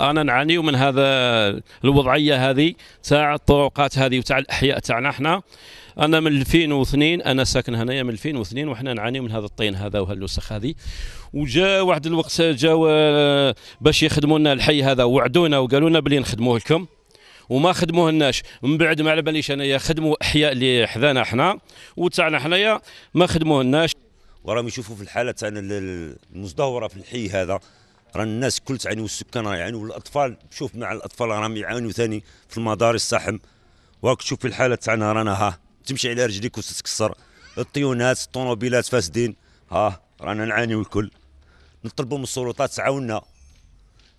أنا نعانيو من هذا الوضعية هذه تاع الطرقات هذه وتاع الأحياء تاعنا إحنا. أنا من 2002 أنا ساكن هنايا من 2002 وحنا نعاني من هذا الطين هذا وهالوسخ هذه. وجا واحد الوقت جاوا باش يخدموا لنا الحي هذا وعدونا وقالوا لنا بلي نخدموه لكم. وما خدموه لناش. من بعد ما على باليش أنايا خدموا أحياء اللي حذانا إحنا وتاعنا حنايا ما خدموه لناش. وراهم يشوفوا في الحالة تاعنا المزدهره في الحي هذا. راه الناس كل تعاني والسكان راه يعانوا والأطفال شوف مع الأطفال راهم يعانوا ثاني في المدارس تاعهم وراك تشوف في الحالة تاعنا رانا ها تمشي على رجليك وتتكسر. الطيونات الطوموبيلات فاسدين. ها رانا نعانيو الكل. نطلبوا من السلطات تعاوننا.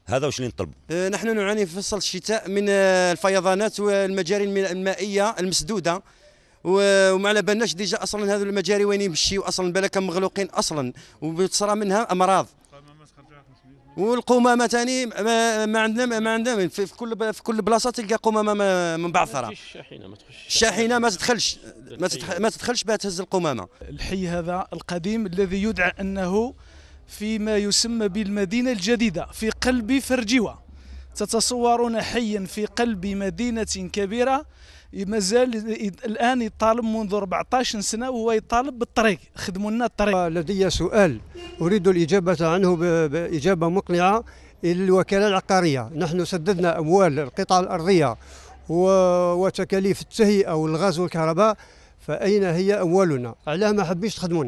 هذا واش اللي نطلبوا؟ آه، نحن نعاني في فصل الشتاء من آه، الفيضانات والمجاري الم- المائية المسدودة. وما على بالناش ديجا أصلا هذو المجاري وين يمشيو أصلا بالك مغلوقين أصلا وبتصرى منها أمراض. والقمامة ثاني ما, ما عندنا ما عندنا في في كل في كل بلاصة تلقى قمامة منبعثره الشاحنه ما تخش الشاحنه ما تدخلش ما, تدخل ما تدخلش بها تهز القمامة. الحي هذا القديم الذي يدعى أنه فيما يسمى بالمدينة الجديدة في قلب فرجوة تتصورون حيا في قلب مدينة كبيرة ما زال الآن يطالب منذ 14 سنة وهو يطالب بالطريق. خدموا لنا الطريق. لدي سؤال. أريد الإجابة عنه بإجابة مقنعة إلى الوكالة العقارية. نحن سددنا أموال القطع الأرضية وتكاليف التهيئة والغاز والكهرباء فأين هي أموالنا؟ علاه ما حبيش تخدمونا.